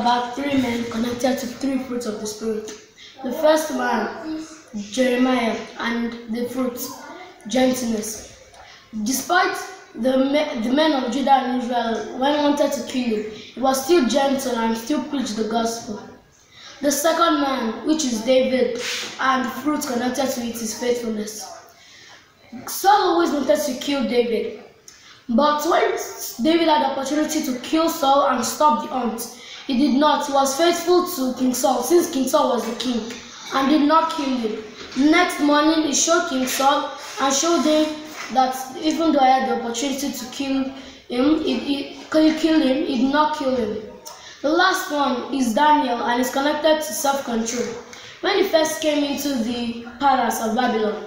about three men connected to three fruits of the Spirit. The first man, Jeremiah, and the fruit, gentleness. Despite the, me- the men of Judah and Israel, when wanted to kill him, he was still gentle and still preached the gospel. The second man, which is David, and the fruit connected to it is faithfulness. Saul always wanted to kill David, but when David had the opportunity to kill Saul and stop the hunt, he did not. He was faithful to King Saul since King Saul was the king and did not kill him. Next morning, he showed King Saul and showed him that even though I had the opportunity to kill him, he, you kill him? He did not kill him. The last one is Daniel and is connected to self-control. When he first came into the palace of Babylon,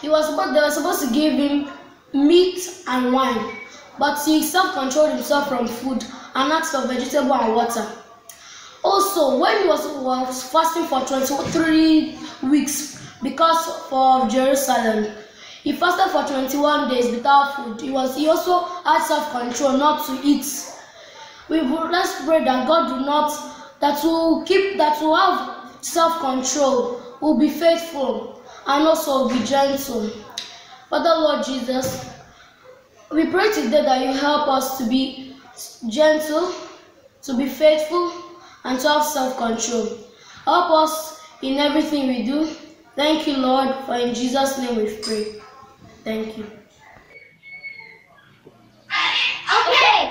he was supposed, they were supposed to give him meat and wine, but he self-controlled himself from food and asked for vegetable and water. Also, when he was, was fasting for 23 weeks because of Jerusalem, he fasted for 21 days without food. He was he also had self-control not to eat. We let's pray that God do not that will keep that will have self-control, will be faithful, and also be gentle. Father Lord Jesus, we pray today that you help us to be gentle, to be faithful, and to have self-control. Help us in everything we do. Thank you, Lord, for in Jesus' name we pray. Thank you. Okay,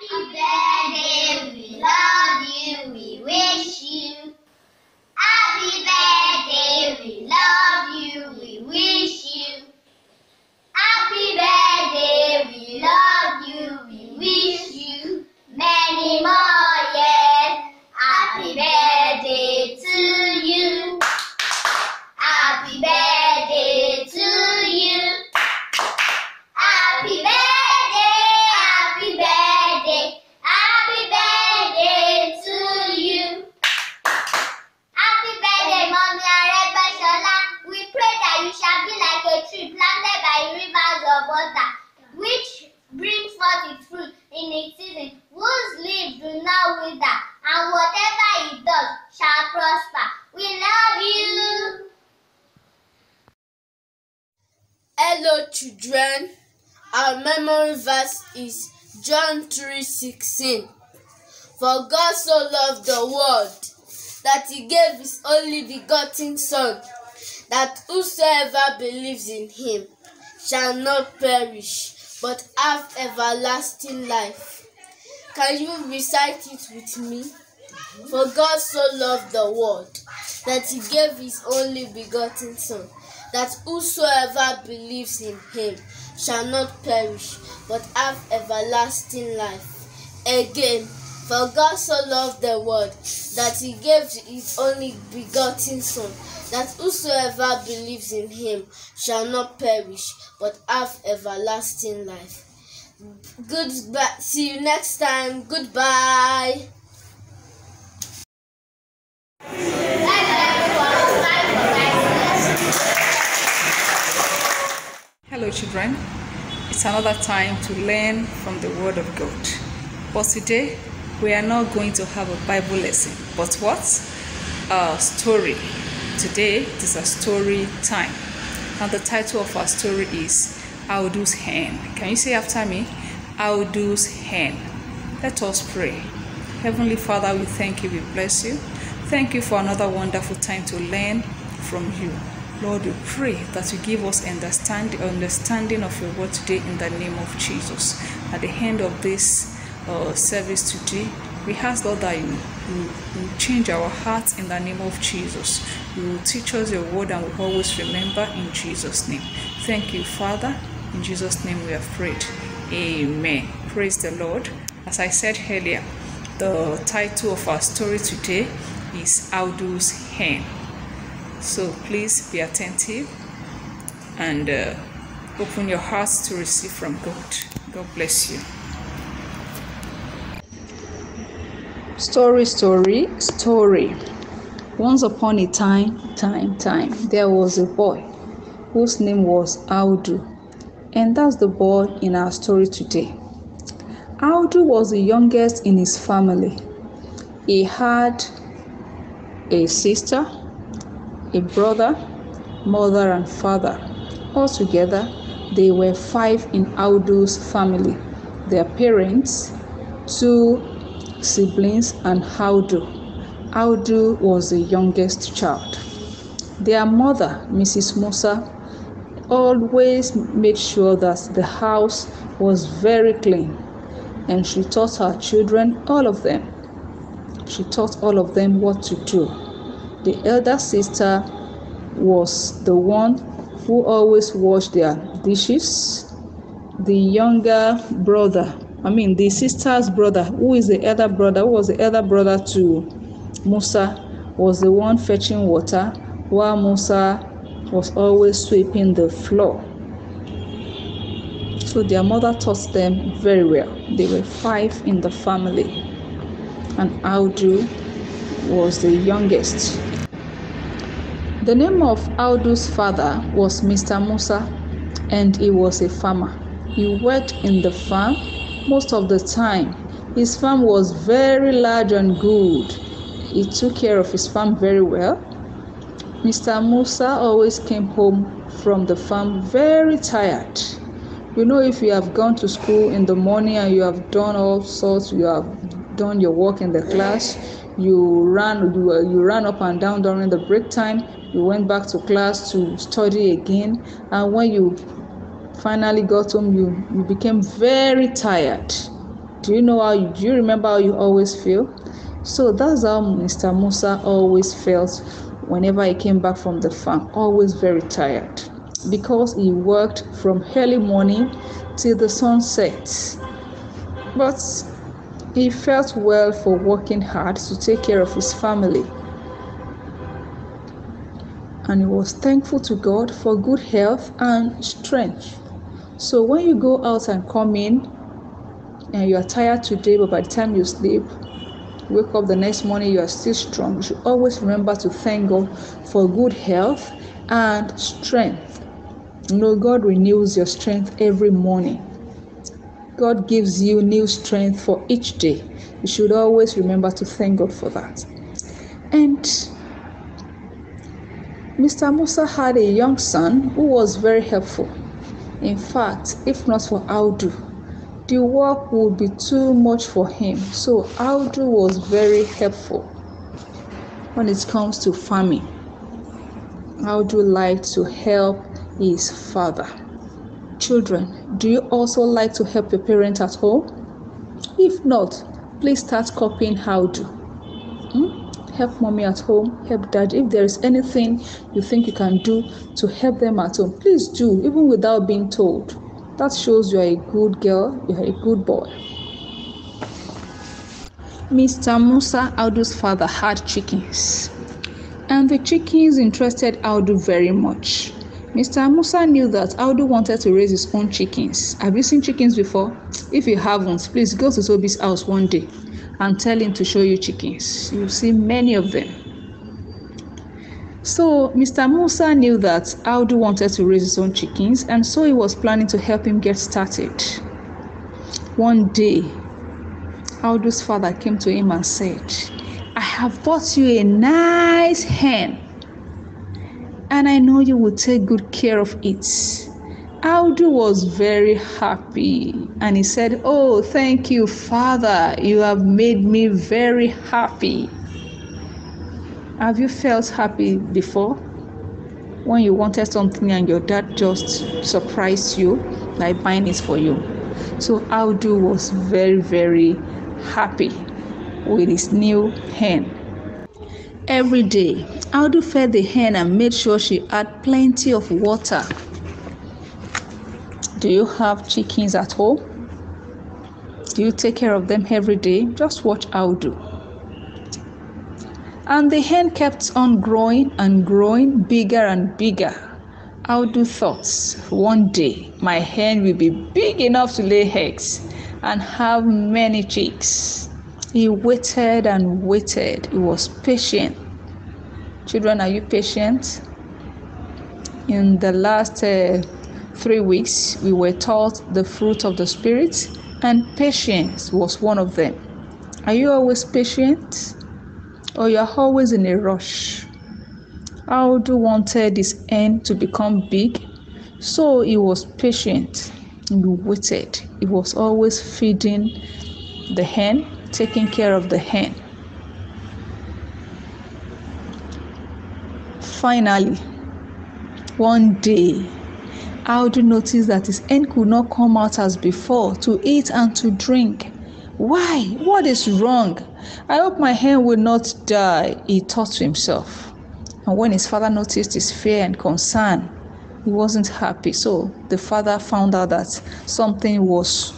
Happy birthday, we love you, we wish you. Happy birthday, we love you, we wish you. Happy birthday, we love you, we wish you. Many more years. Happy birthday to you. Happy birthday to you. Happy birthday, happy birthday, happy birthday to you. Happy birthday, Mommy Aregbesola. We pray that you shall be like a tree planted by rivers of water, which brings forth its fruit in its season, whose leaves do not wither, and whatever it does shall prosper. We love you. Hello, children. Our memory verse is John 3:16. For God so loved the world that he gave his only begotten Son, that whosoever believes in him shall not perish, but have everlasting life. Can you recite it with me? For God so loved the world that he gave his only begotten Son, that whosoever believes in him shall not perish, but have everlasting life. Again, for God so loved the world that he gave his only begotten Son, that whosoever believes in him shall not perish, but have everlasting life. Goodbye. See you next time. Goodbye. Hello, children. It's another time to learn from the Word of God. But today, we are not going to have a Bible lesson, but what? A story. Today, it is a story time. And the title of our story is Audu's Hen. Can you say after me? Audu's Hen. Let us pray. Heavenly Father, we thank you, we bless you. Thank you for another wonderful time to learn from you. Lord, we pray that you give us understand, understanding of your word today in the name of Jesus. At the end of this uh, service today, we ask, Lord, that you, you, you change our hearts in the name of Jesus. You will teach us your word and we always remember in Jesus' name. Thank you, Father. In Jesus' name we have prayed. Amen. Praise the Lord. As I said earlier, the title of our story today is Audu's Hen. So please be attentive and uh, open your hearts to receive from God. God bless you. Story, story, story. Once upon a time, time, time, there was a boy whose name was Audu. And that's the boy in our story today. Audu was the youngest in his family. He had a sister, a brother, mother, and father. Altogether, they were five in Audu's family their parents, two siblings, and Audu. Audu was the youngest child. Their mother, Mrs. Musa, always made sure that the house was very clean and she taught her children, all of them, she taught all of them what to do. The elder sister was the one who always washed their dishes. The younger brother, I mean, the sister's brother, who is the elder brother, who was the elder brother to Musa, was the one fetching water, while Musa was always sweeping the floor. So their mother taught them very well. They were five in the family, and Audu was the youngest. The name of Audu's father was Mr. Musa, and he was a farmer. He worked in the farm most of the time. His farm was very large and good. He took care of his farm very well. Mr. Musa always came home from the farm very tired. You know, if you have gone to school in the morning and you have done all sorts, you have done your work in the class, you ran you, you up and down during the break time, you went back to class to study again, and when you finally got home, you, you became very tired. Do you know how you do you remember how you always feel? So that's how Mr. Musa always felt whenever he came back from the farm, always very tired because he worked from early morning till the sun sets. But he felt well for working hard to take care of his family. And he was thankful to God for good health and strength. So when you go out and come in and you are tired today, but by the time you sleep, wake up the next morning, you are still strong. You should always remember to thank God for good health and strength. You know, God renews your strength every morning. God gives you new strength for each day. You should always remember to thank God for that. And Mr. Musa had a young son who was very helpful. In fact, if not for Audu, the work would be too much for him. So Audu was very helpful when it comes to farming. Audu liked to help his father. Children, do you also like to help your parents at home? If not, please start copying Audu. Hmm? Help mommy at home, help dad. If there is anything you think you can do to help them at home, please do, even without being told. That shows you are a good girl, you are a good boy. Mr. Musa Audu's father had chickens, and the chickens interested Audu very much. Mr. Musa knew that Audu wanted to raise his own chickens. Have you seen chickens before? If you haven't, please go to Toby's house one day and tell him to show you chickens. You'll see many of them. So Mr. Musa knew that Audu wanted to raise his own chickens, and so he was planning to help him get started. One day, Audu's father came to him and said, I have bought you a nice hen, and I know you will take good care of it. Audu was very happy and he said, Oh, thank you, Father. You have made me very happy. Have you felt happy before? When you wanted something and your dad just surprised you by buying it for you. So Audu was very, very happy with his new hen. Every day, Audu fed the hen and made sure she had plenty of water. Do you have chickens at home? Do you take care of them every day? Just watch Audu. And the hen kept on growing and growing bigger and bigger. Audu thoughts. one day my hen will be big enough to lay eggs and have many chicks. He waited and waited. He was patient. Children, are you patient? In the last uh, three weeks, we were taught the fruit of the Spirit, and patience was one of them. Are you always patient? or you're always in a rush. Audu wanted his hen to become big, so he was patient. He waited. He was always feeding the hen, taking care of the hen. Finally, one day, Audu noticed that his hen could not come out as before to eat and to drink. Why? What is wrong? I hope my hen will not die, he thought to himself. And when his father noticed his fear and concern, he wasn't happy. So the father found out that something was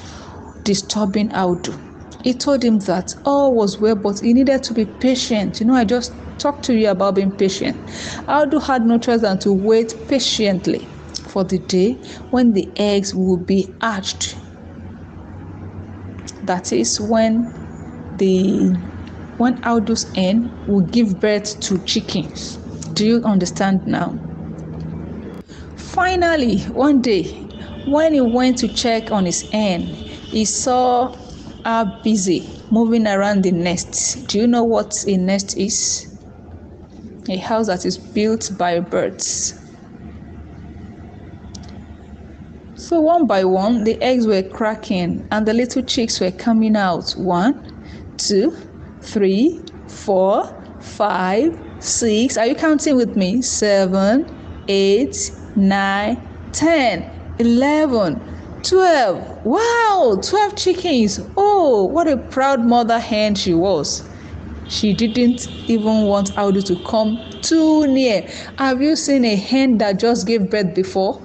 disturbing Audu. He told him that all was well, but he needed to be patient. You know, I just talked to you about being patient. Audu had no choice than to wait patiently for the day when the eggs will be hatched. That is when the when Audu's hen will give birth to chickens. Do you understand now? Finally, one day, when he went to check on his hen, he saw her busy moving around the nest. Do you know what a nest is? A house that is built by birds. So one by one, the eggs were cracking and the little chicks were coming out. One, two, three, four, five, six. Are you counting with me? Seven, eight, nine, ten, eleven, 12. Wow, 12 chickens. Oh, what a proud mother hen she was. She didn't even want Audu to come too near. Have you seen a hen that just gave birth before?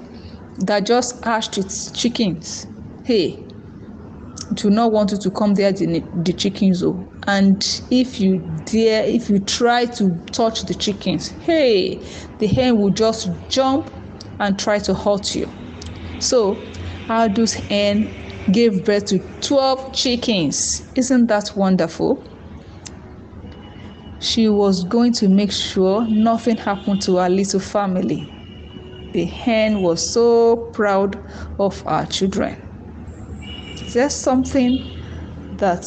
That just hatched its chickens? Hey, do not want you to come there the, the chickens oh. And if you dare if you try to touch the chickens hey the hen will just jump and try to hurt you. So Audu's hen gave birth to 12 chickens? Isn't that wonderful? She was going to make sure nothing happened to her little family the hen was so proud of her children is there something that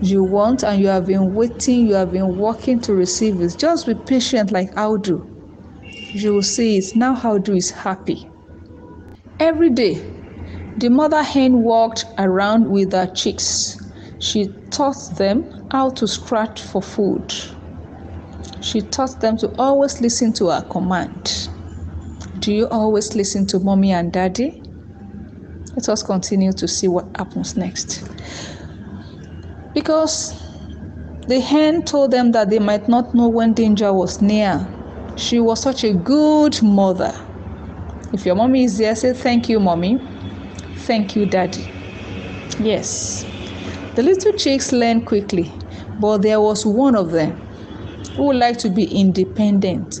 you want and you have been waiting, you have been working to receive it? Just be patient like Audu. You will see it. Now Audu is happy. Every day, the mother hen walked around with her chicks. She taught them how to scratch for food. She taught them to always listen to her command. Do you always listen to mommy and daddy? Let us continue to see what happens next. Because the hen told them that they might not know when danger was near. She was such a good mother. If your mommy is there, say thank you, mommy. Thank you, daddy. Yes. The little chicks learned quickly, but there was one of them who would like to be independent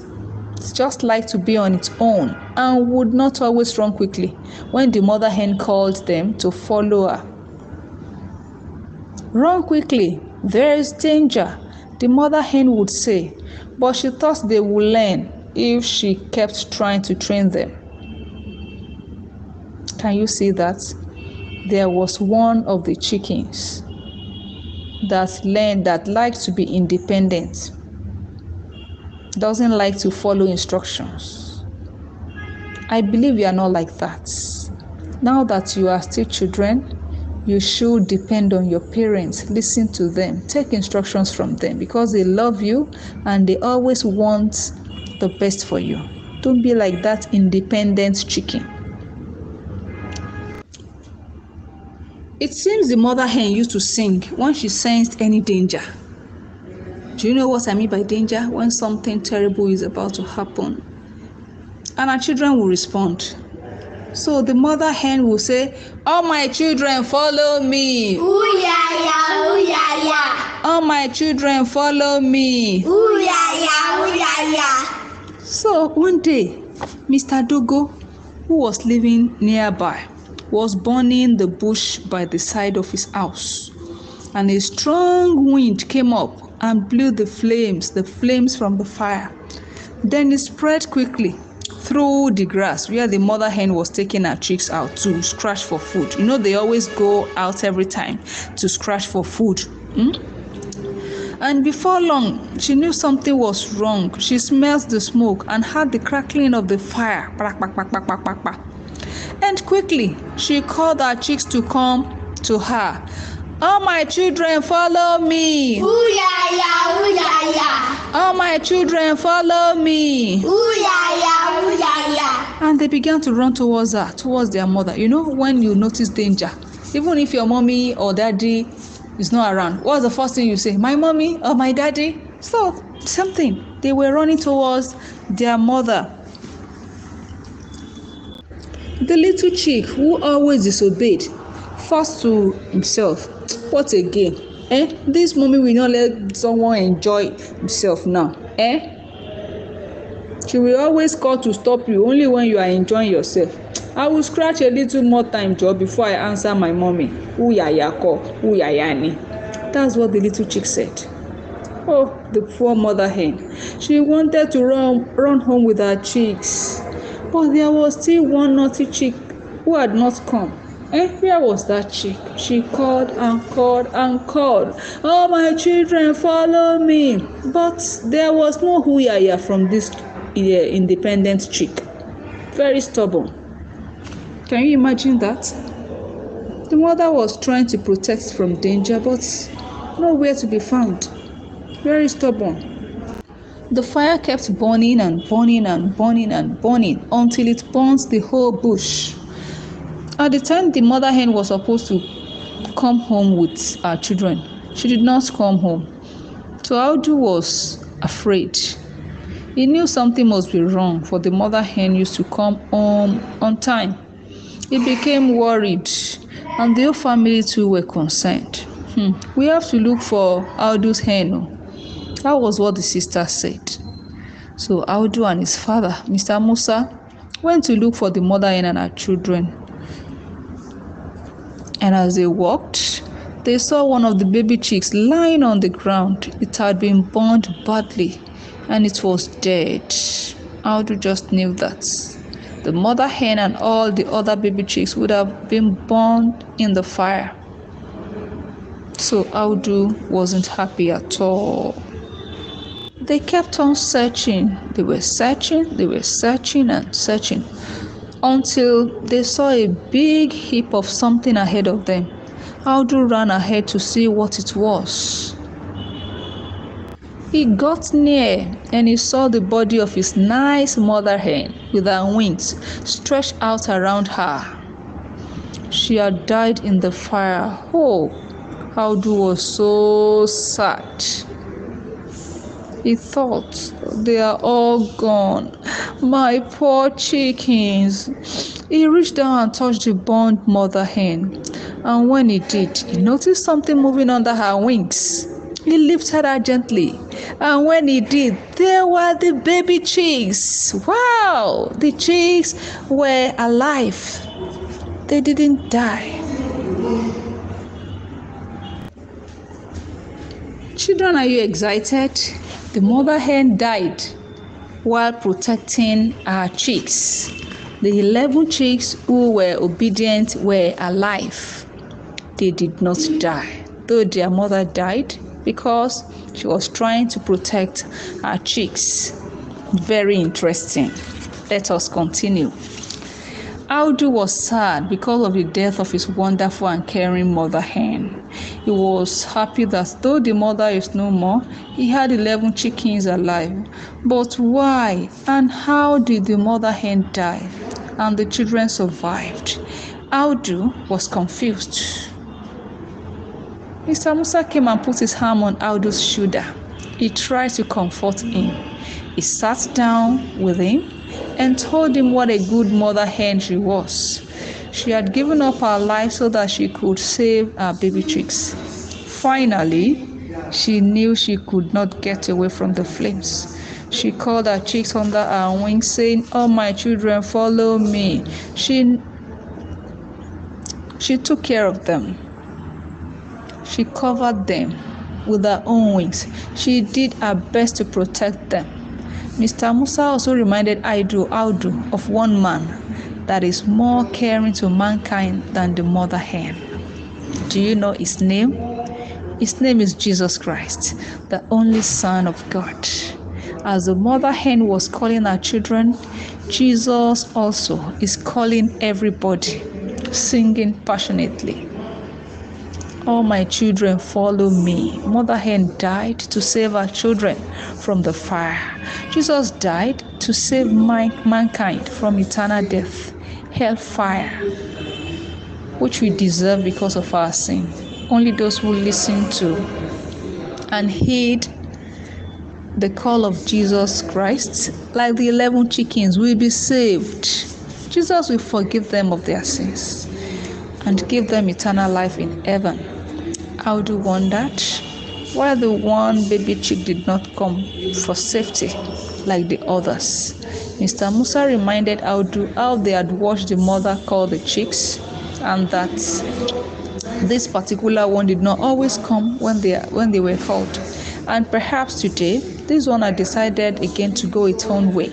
just like to be on its own and would not always run quickly when the mother hen called them to follow her. Run quickly, there is danger, the mother hen would say, but she thought they would learn if she kept trying to train them. Can you see that? There was one of the chickens that learned that liked to be independent doesn't like to follow instructions. I believe you are not like that. Now that you are still children, you should depend on your parents, listen to them, take instructions from them because they love you and they always want the best for you. Don't be like that independent chicken. It seems the mother hen used to sing when she sensed any danger. Do you know what I mean by danger? When something terrible is about to happen. And our children will respond. So the mother hen will say, All my children follow me. Ooh yeah yeah, ooh yeah yeah. All my children follow me. Ooh yeah yeah, ooh yeah yeah. So one day, Mr. Dogo, who was living nearby, was burning the bush by the side of his house. And a strong wind came up and blew the flames, the flames from the fire. Then it spread quickly through the grass where the mother hen was taking her chicks out to scratch for food. You know, they always go out every time to scratch for food. Hmm? And before long, she knew something was wrong. She smelled the smoke and heard the crackling of the fire. And quickly, she called her chicks to come to her all my children follow me. Ooh yeah yeah, ooh yeah yeah. All my children follow me. Ooh yeah yeah, ooh yeah yeah. And they began to run towards her, towards their mother. You know, when you notice danger, even if your mommy or daddy is not around, what's the first thing you say? My mommy or my daddy? So, something. They were running towards their mother. The little chick who always disobeyed, first to himself, what again? Eh? This moment will not let someone enjoy himself now. Eh? She will always call to stop you only when you are enjoying yourself. I will scratch a little more time joor before i answer my mommy. Who yaya call who yaya ni. That's what the little chick said. Oh the poor mother hen. She wanted to run run home with her chicks. But there was still one naughty chick who had not come Eh, where was that chick? She called and called and called. Oh, my children, follow me. But there was no huyaya from this uh, independent chick. Very stubborn. Can you imagine that? The mother was trying to protect from danger, but nowhere to be found. Very stubborn. The fire kept burning and burning and burning and burning until it burnt the whole bush. At the time the mother hen was supposed to come home with her children, she did not come home. So Audu was afraid. He knew something must be wrong, for the mother hen used to come home on time. He became worried, and the whole family too were concerned. Hmm. We have to look for Audu's hen. oh. That was what the sister said. So Audu and his father, Mr. Musa, went to look for the mother hen and her children. And as they walked, they saw one of the baby chicks lying on the ground. It had been burned badly and it was dead. Audu just knew that. The mother hen and all the other baby chicks would have been burned in the fire. So Audu wasn't happy at all. They kept on searching. They were searching, they were searching and searching until they saw a big heap of something ahead of them. Audu ran ahead to see what it was. He got near and he saw the body of his nice mother hen with her wings stretched out around her. She had died in the fire. Oh, Audu was so sad. He thought, they are all gone. My poor chickens. He reached down and touched the burned mother hen. And when he did, he noticed something moving under her wings. He lifted her gently. And when he did, there were the baby chicks. Wow! The chicks were alive. They didn't die. Children, are you excited? The mother hen died while protecting her chicks. The 11 chicks who were obedient were alive. They did not die, though their mother died because she was trying to protect her chicks. Very interesting. Let us continue. Audu was sad because of the death of his wonderful and caring mother hen. He was happy that though the mother is no more, he had 11 chickens alive. But why and how did the mother hen die and the children survived? Audu was confused. Mr. Musa came and put his arm on Audu's shoulder. He tried to comfort him. He sat down with him and told him what a good mother hen she was. She had given up her life so that she could save her baby chicks. Finally, she knew she could not get away from the flames. She called her chicks under her wings, saying, All my children, follow me. She, she took care of them. She covered them with her own wings. She did her best to protect them. Mr. Musa also reminded Aidu Audu of one man that is more caring to mankind than the mother hen. Do you know his name? His name is Jesus Christ, the only Son of God. As the mother hen was calling her children, Jesus also is calling everybody, singing passionately. All my children follow me. Mother hen died to save her children from the fire. Jesus died to save my, mankind from eternal death, hellfire, which we deserve because of our sin. Only those who listen to and heed the call of Jesus Christ, like the 11 chickens, will be saved. Jesus will forgive them of their sins and give them eternal life in heaven. Audu wondered why the one baby chick did not come for safety like the others. Mr. Musa reminded Audu how they had watched the mother call the chicks and that this particular one did not always come when they when they were called. And perhaps today this one had decided again to go its own way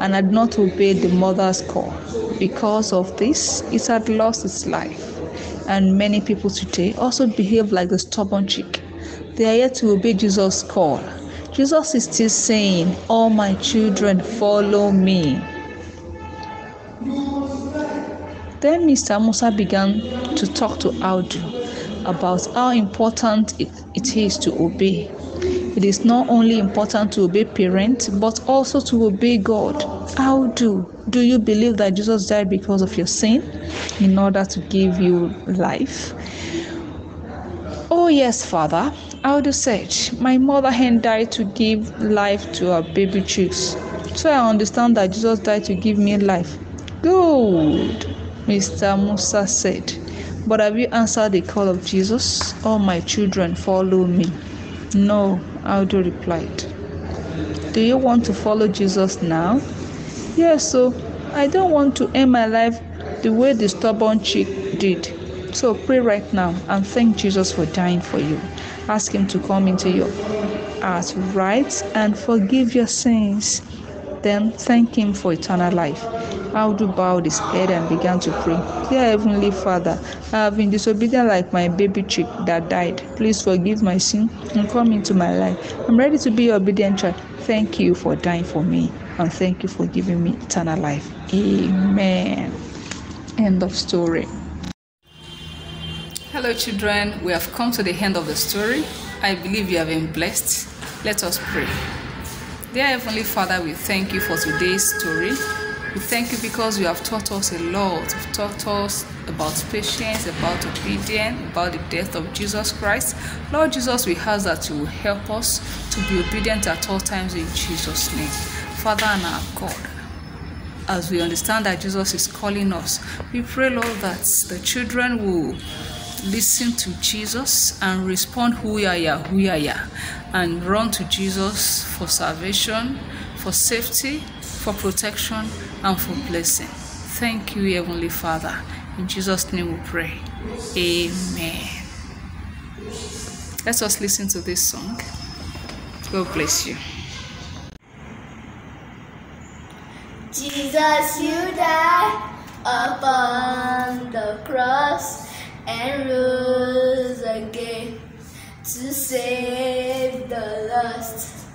and had not obeyed the mother's call. Because of this, it had lost its life. And many people today also behave like the stubborn chick. They are yet to obey Jesus' call. Jesus is still saying, All my children, follow me. Then Mr. Musa began to talk to Audu about how important it, is to obey. It is not only important to obey parents, but also to obey God. Audu, do you believe that Jesus died because of your sin? in order to give you life? Oh, yes, Father. Audu said, My mother hen died to give life to her baby chicks. So I understand that Jesus died to give me life. Good, Mr. Musa said. But have you answered the call of Jesus? All my children follow me. No, Audu replied. Do you want to follow Jesus now? Yes, so I don't want to end my life the way the stubborn chick did. So pray right now and thank Jesus for dying for you. Ask Him to come into your heart right and forgive your sins. Then thank Him for eternal life. Audu bowed his head and began to pray. Dear Heavenly Father, I have been disobedient like my baby chick that died. Please forgive my sin and come into my life. I'm ready to be your obedient child. Thank you for dying for me and thank you for giving me eternal life. Amen. End of story. Hello, children. We have come to the end of the story. I believe you have been blessed. Let us pray. Dear Heavenly Father, we thank you for today's story. We thank you because you have taught us a lot. You've taught us about patience, about obedience, about the death of Jesus Christ. Lord Jesus, we ask that you will help us to be obedient at all times in Jesus' name. Father and our God, as we understand that Jesus is calling us, we pray, Lord, that the children will listen to Jesus and respond Huyaya, Huyaya, and run to Jesus for salvation, for safety, for protection, and for blessing. Thank you, Heavenly Father. In Jesus' name we pray. Amen. Let us listen to this song. God bless you. Jesus, you died upon the cross and rose again to save the lost.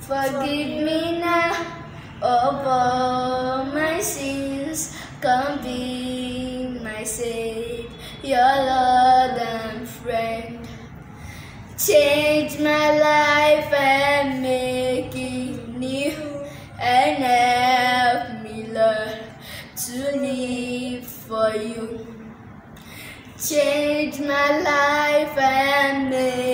Forgive me now of all my sins. Come be my Savior, Lord and friend. Change my life and make Change my life and make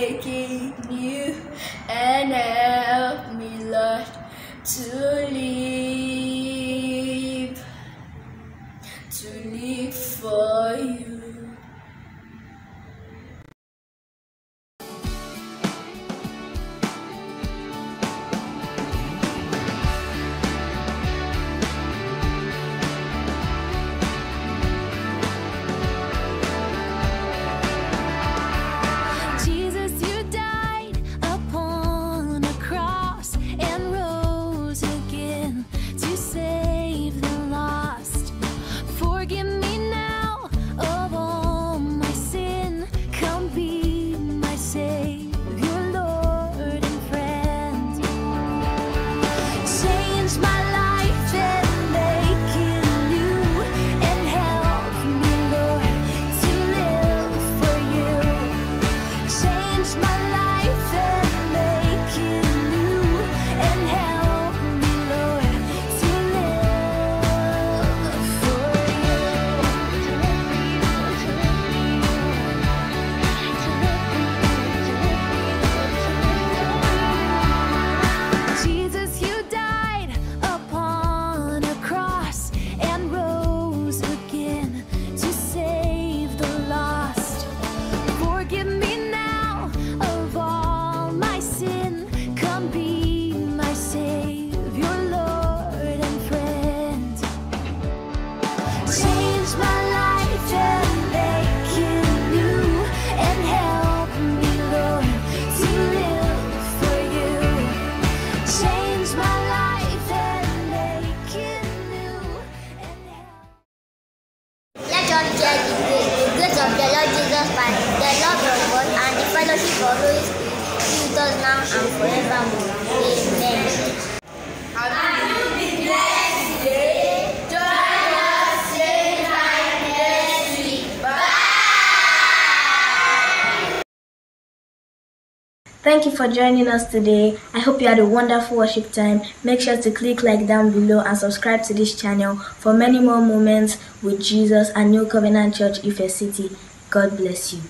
Thank you for joining us today. I hope you had a wonderful worship time. Make sure to click like down below and subscribe to this channel for many more moments with Jesus and New Covenant Church Ife City. God bless you.